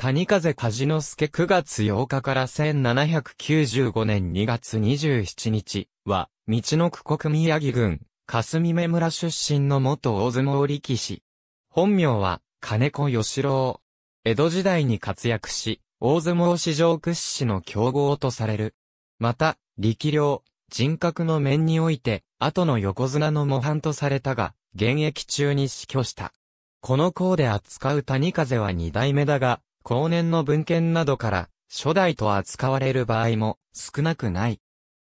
谷風梶之助9月8日から1795年2月27日は、道の区国宮城郡、霞目村出身の元大相撲力士。本名は、金子義郎。江戸時代に活躍し、大相撲史上屈指の強豪とされる。また、力量、人格の面において、後の横綱の模範とされたが、現役中に死去した。この項で扱う谷風は二代目だが、後年の文献などから、初代と扱われる場合も少なくない。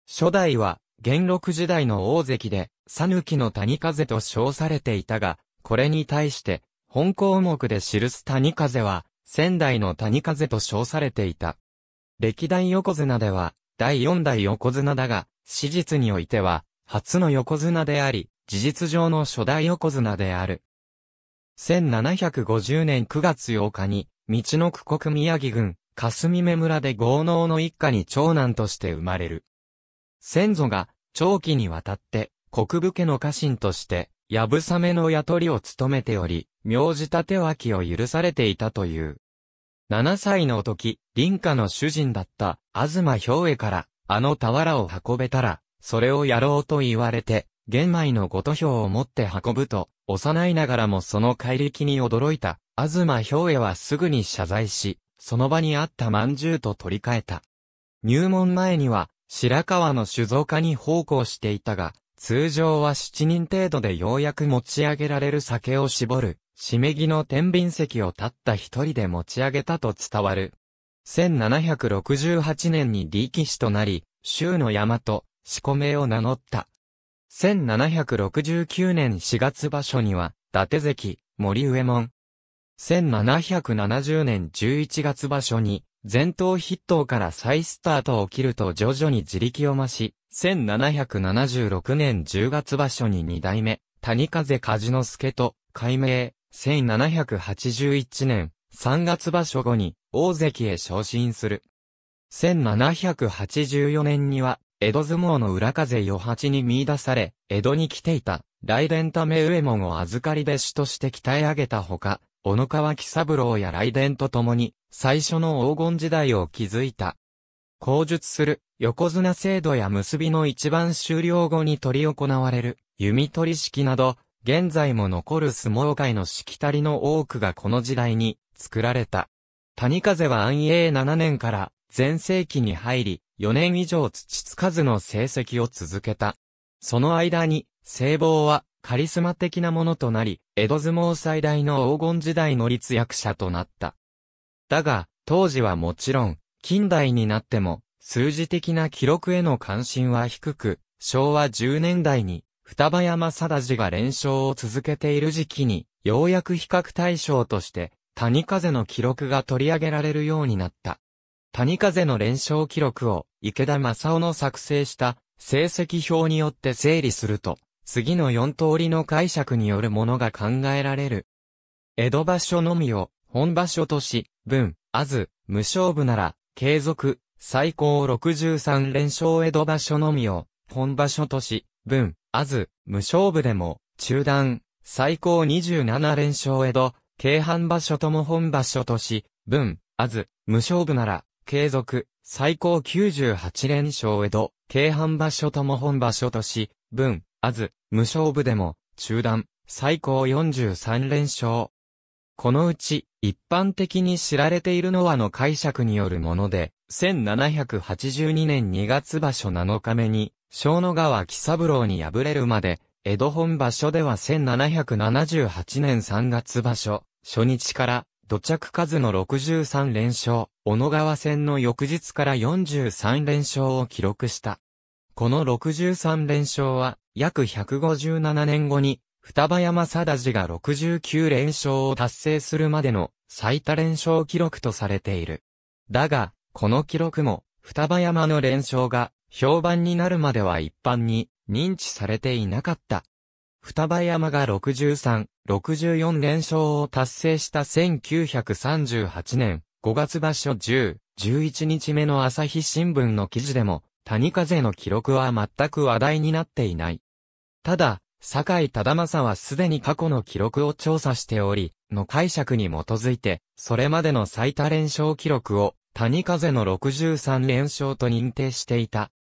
初代は、元禄時代の大関で、讃岐の谷風と称されていたが、これに対して、本項目で記す谷風は、仙台の谷風と称されていた。歴代横綱では、第四代横綱だが、史実においては、初の横綱であり、事実上の初代横綱である。1750年9月8日に、道の区国宮城郡、霞目村で豪農の一家に長男として生まれる。先祖が、長期にわたって、国武家の家臣として、やぶさめの雇りを務めており、名字立て脇を許されていたという。7歳の時、林家の主人だった、東兵衛から、あの俵を運べたら、それをやろうと言われて、玄米のごと票を持って運ぶと、幼いながらもその怪力に驚いた。東兵衛はすぐに謝罪し、その場にあった饅頭と取り替えた。入門前には、白川の酒造家に奉公していたが、通常は7人程度でようやく持ち上げられる酒を絞る、しめぎの天秤石をたった一人で持ち上げたと伝わる。1768年に力士となり、州の山と、四股名を名乗った。1769年4月場所には、伊達関、森上門、1770年11月場所に、前頭筆頭から再スタートを切ると徐々に自力を増し、1776年10月場所に2代目、谷風梶之助と、改名、1781年3月場所後に、大関へ昇進する。1784年には、江戸相撲の裏風余八に見出され、江戸に来ていた、雷電ため上門を預かり弟子として鍛え上げたほか、小野川木三郎や雷電と共に、最初の黄金時代を築いた。口述する、横綱制度や結びの一番終了後に取り行われる、弓取式など、現在も残る相撲界のしきたりの多くがこの時代に作られた。谷風は安永7年から前世紀に入り、4年以上土つかずの成績を続けた。その間に、聖望はカリスマ的なものとなり、江戸相撲最大の黄金時代の立役者となった。だが、当時はもちろん、近代になっても、数字的な記録への関心は低く、昭和10年代に、双葉山貞治が連勝を続けている時期に、ようやく比較対象として、谷風の記録が取り上げられるようになった。谷風の連勝記録を、池田正夫の作成した成績表によって整理すると、次の4通りの解釈によるものが考えられる。江戸場所のみを本場所とし、分、あず、無勝負なら、継続、最高63連勝江戸場所のみを本場所とし、分、あず、無勝負でも、中断、最高27連勝江戸、京阪場所とも本場所とし、分、あず、無勝負なら、継続、最高98連勝江戸、京阪場所とも本場所とし、分、あず、無勝負でも、中断、最高43連勝。このうち、一般的に知られているのはの解釈によるもので、1782年2月場所7日目に、小野川木三郎に敗れるまで、江戸本場所では1778年3月場所、初日から、土着数の63連勝、小野川戦の翌日から43連勝を記録した。この63連勝は、約157年後に、双葉山貞治が69連勝を達成するまでの最多連勝記録とされている。だが、この記録も、双葉山の連勝が評判になるまでは一般に認知されていなかった。双葉山が63、64連勝を達成した1938年5月場所10、11日目の朝日新聞の記事でも、谷風の記録は全く話題になっていない。ただ、坂井忠正はすでに過去の記録を調査しており、の解釈に基づいて、それまでの最多連勝記録を谷風の63連勝と認定していた。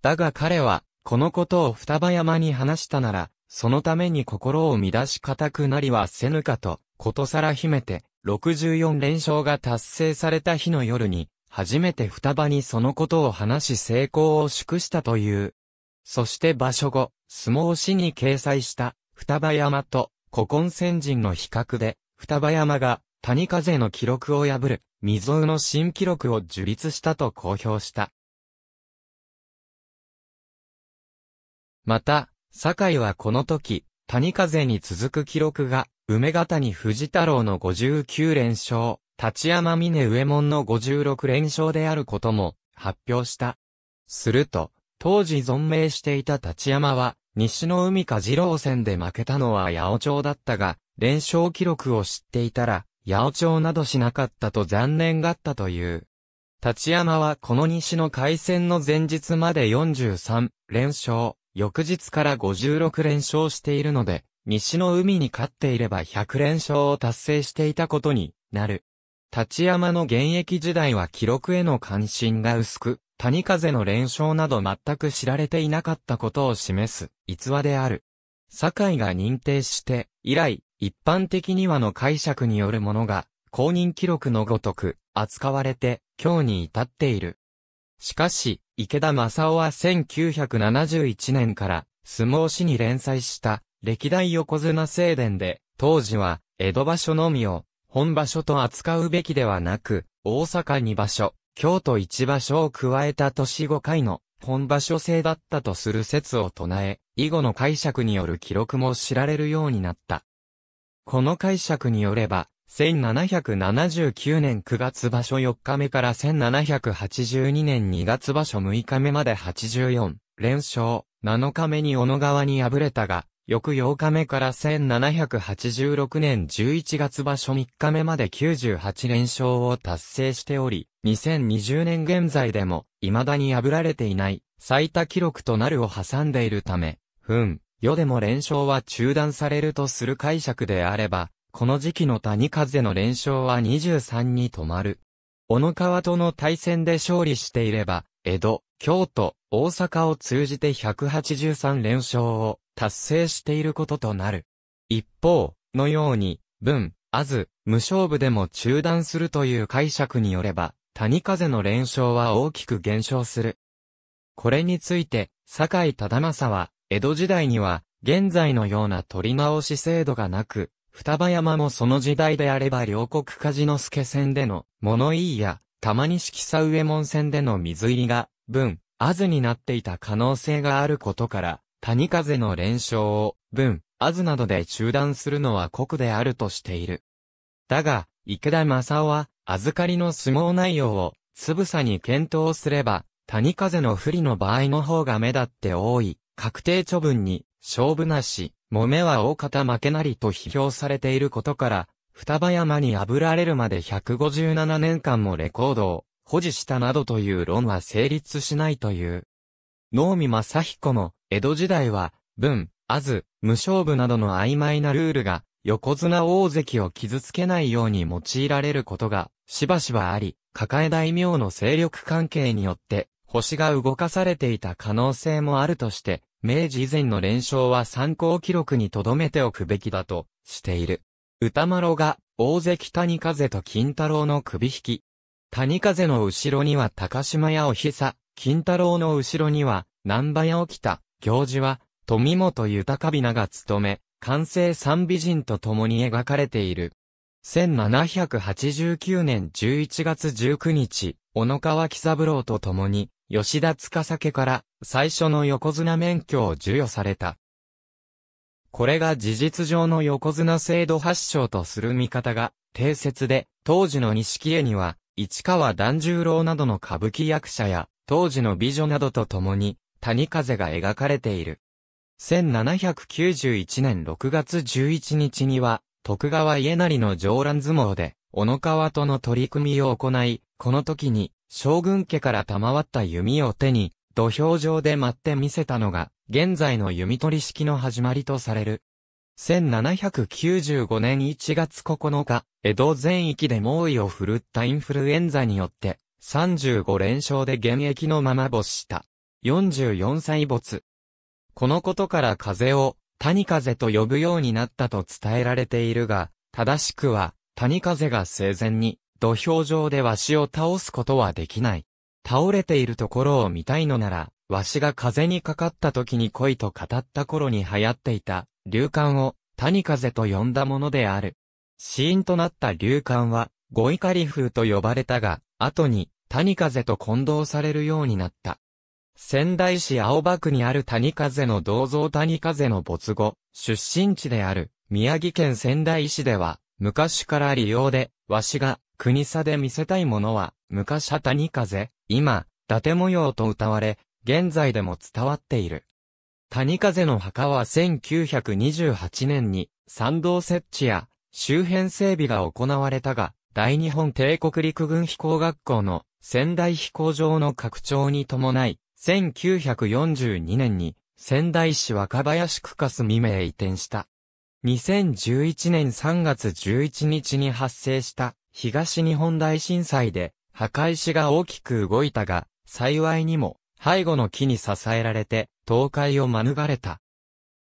だが彼は、このことを双葉山に話したなら、そのために心を乱し固くなりはせぬかと、ことさら秘めて、64連勝が達成された日の夜に、初めて双葉にそのことを話し成功を祝したという。そして場所後、相撲誌に掲載した、双葉山と古今先人の比較で、双葉山が谷風の記録を破る、未曾有の新記録を樹立したと公表した。また、堺はこの時、谷風に続く記録が、梅ヶ谷藤太郎の59連勝、立山峰上門の56連勝であることも発表した。すると、当時存命していた立山は、西の海か二郎戦で負けたのは八百長だったが、連勝記録を知っていたら、八百長などしなかったと残念がったという。立山はこの西の海戦の前日まで43連勝、翌日から56連勝しているので、西の海に勝っていれば100連勝を達成していたことになる。立山の現役時代は記録への関心が薄く、谷風の連勝など全く知られていなかったことを示す逸話である。堺が認定して、以来、一般的にはの解釈によるものが、公認記録のごとく、扱われて、今日に至っている。しかし、池田正夫は1971年から相撲誌に連載した歴代横綱聖伝で、当時は江戸場所のみを本場所と扱うべきではなく、大阪2場所、京都1場所を加えた年5回の本場所制だったとする説を唱え、以後の解釈による記録も知られるようになった。この解釈によれば、1779年9月場所4日目から1782年2月場所6日目まで84連勝、7日目に小野川に敗れたが、翌8日目から1786年11月場所3日目まで98連勝を達成しており、2020年現在でも未だに破られていない最多記録となるを挟んでいるため、ふん、世でも連勝は中断されるとする解釈であれば、この時期の谷風の連勝は23に止まる。小野川との対戦で勝利していれば、江戸、京都、大阪を通じて183連勝を達成していることとなる。一方、のように、文、あず、無勝負でも中断するという解釈によれば、谷風の連勝は大きく減少する。これについて、坂井忠政は、江戸時代には、現在のような取り直し制度がなく、双葉山もその時代であれば両国梶之助戦での物言いや、玉錦佐上門戦での水入りが、分、あずになっていた可能性があることから、谷風の連勝を、分、あずなどで中断するのは酷であるとしている。だが、池田正夫は、預かりの相撲内容を、つぶさに検討すれば、谷風の不利の場合の方が目立って多い、確定処分に、勝負なし、揉めは大方負けなりと批評されていることから、双葉山に破られるまで157年間もレコードを保持したなどという論は成立しないという。能見正彦も、江戸時代は、文、あず、無勝負などの曖昧なルールが、横綱大関を傷つけないように用いられることが、しばしばあり、抱え大名の勢力関係によって、星が動かされていた可能性もあるとして、明治以前の連勝は参考記録に留めておくべきだとしている。歌丸が大関谷風と金太郎の首引き。谷風の後ろには高島屋お久、金太郎の後ろには南波屋起きた、行事は富本豊美奈が務め、完成三美人と共に描かれている。1789年11月19日、小野川喜三郎と共に、吉田司家から最初の横綱免許を授与された。これが事実上の横綱制度発祥とする見方が定説で、当時の錦絵には、市川團十郎などの歌舞伎役者や、当時の美女などと共に、谷風が描かれている。1791年6月11日には、徳川家成の上乱相撲で、小野川との取り組みを行い、この時に、将軍家から賜った弓を手に、土俵上で待って見せたのが、現在の弓取り式の始まりとされる。1795年1月9日、江戸全域で猛威を振るったインフルエンザによって、35連勝で現役のまま没した。44歳没。このことから風を谷風と呼ぶようになったと伝えられているが、正しくは、谷風が生前に、土俵上でわしを倒すことはできない。倒れているところを見たいのなら、わしが風にかかった時に来いと語った頃に流行っていた、流感を谷風と呼んだものである。死因となった流感は、ゴイカリ風と呼ばれたが、後に谷風と混同されるようになった。仙台市青葉区にある谷風の銅像谷風の没後、出身地である宮城県仙台市では、昔から利用で、わしが国差で見せたいものは、昔は谷風、今、伊達模様と歌われ、現在でも伝わっている。谷風の墓は1928年に参道設置や周辺整備が行われたが、大日本帝国陸軍飛行学校の仙台飛行場の拡張に伴い、1942年に仙台市若林区か住名へ移転した。2011年3月11日に発生した東日本大震災で墓石が大きく動いたが、幸いにも背後の木に支えられて、倒壊を免れた。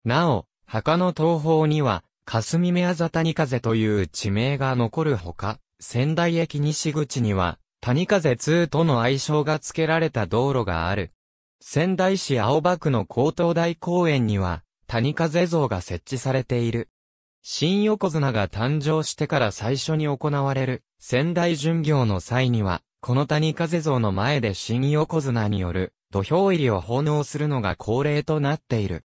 なお、墓の東方には、霞目あざ谷風という地名が残るほか、仙台駅西口には、谷風2との愛称が付けられた道路がある。仙台市青葉区の高等大公園には、谷風像が設置されている。新横綱が誕生してから最初に行われる仙台巡業の際には、この谷風像の前で新横綱による土俵入りを奉納するのが恒例となっている。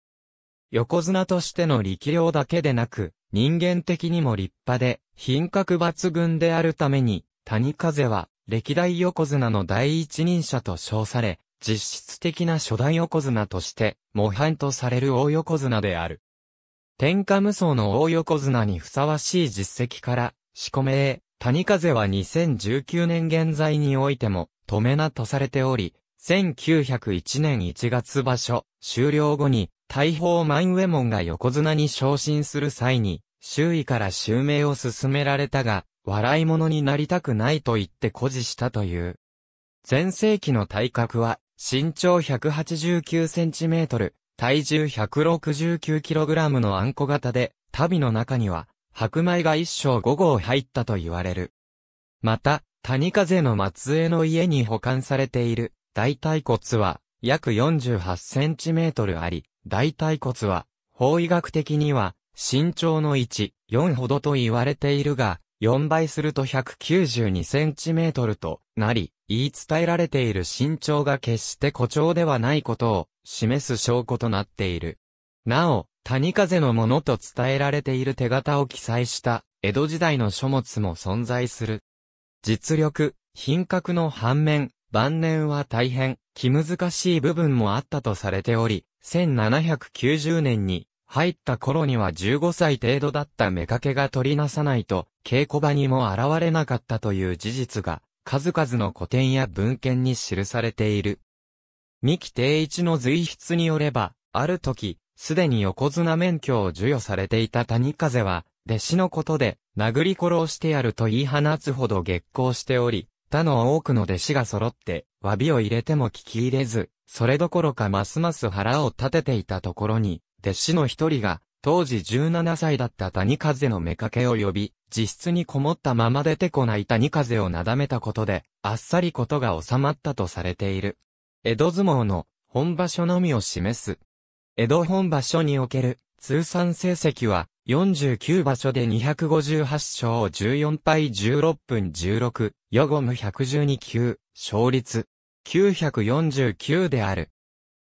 横綱としての力量だけでなく、人間的にも立派で、品格抜群であるために、谷風は、歴代横綱の第一人者と称され、実質的な初代横綱として、模範とされる大横綱である。天下無双の大横綱にふさわしい実績から、四股名、谷風は2019年現在においても、止めなとされており、1901年1月場所、終了後に、大砲万上門が横綱に昇進する際に、周囲から襲名を進められたが、笑い物になりたくないと言って誇示したという。前世紀の体格は、身長189センチメートル、体重 169kg のあんこ型で、旅の中には、白米が一升五合入ったと言われる。また、谷風の末裔の家に保管されている大腿骨は約48センチメートルあり、大腿骨は法医学的には身長の1、4ほどと言われているが、4倍すると192センチメートルとなり、言い伝えられている身長が決して誇張ではないことを示す証拠となっている。なお、谷風のものと伝えられている手形を記載した江戸時代の書物も存在する。実力、品格の反面、晩年は大変気難しい部分もあったとされており、1790年に入った頃には15歳程度だった妾が取りなさないと稽古場にも現れなかったという事実が数々の古典や文献に記されている。三木定一の随筆によれば、ある時、すでに横綱免許を授与されていた谷風は、弟子のことで、殴り殺してやると言い放つほど激高しており、他の多くの弟子が揃って、詫びを入れても聞き入れず、それどころかますます腹を立てていたところに、弟子の一人が、当時17歳だった谷風の妾を呼び、自室にこもったまま出てこない谷風をなだめたことで、あっさりことが収まったとされている。江戸相撲の本場所のみを示す江戸本場所における通算成績は49場所で258勝14敗16分16、ヨゴム112球、勝率949である。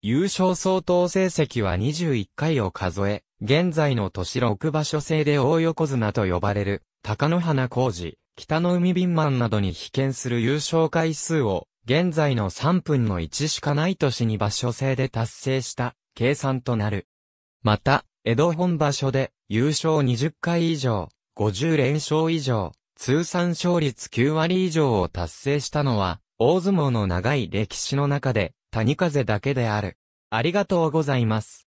優勝相当成績は21回を数え、現在の年6場所制で大横綱と呼ばれる、高野花工事、北の海ビンマンなどに被験する優勝回数を、現在の3分の1しかない年に場所制で達成した計算となる。また、江戸本場所で優勝20回以上、50連勝以上、通算勝率9割以上を達成したのは、大相撲の長い歴史の中で、谷風だけである。ありがとうございます。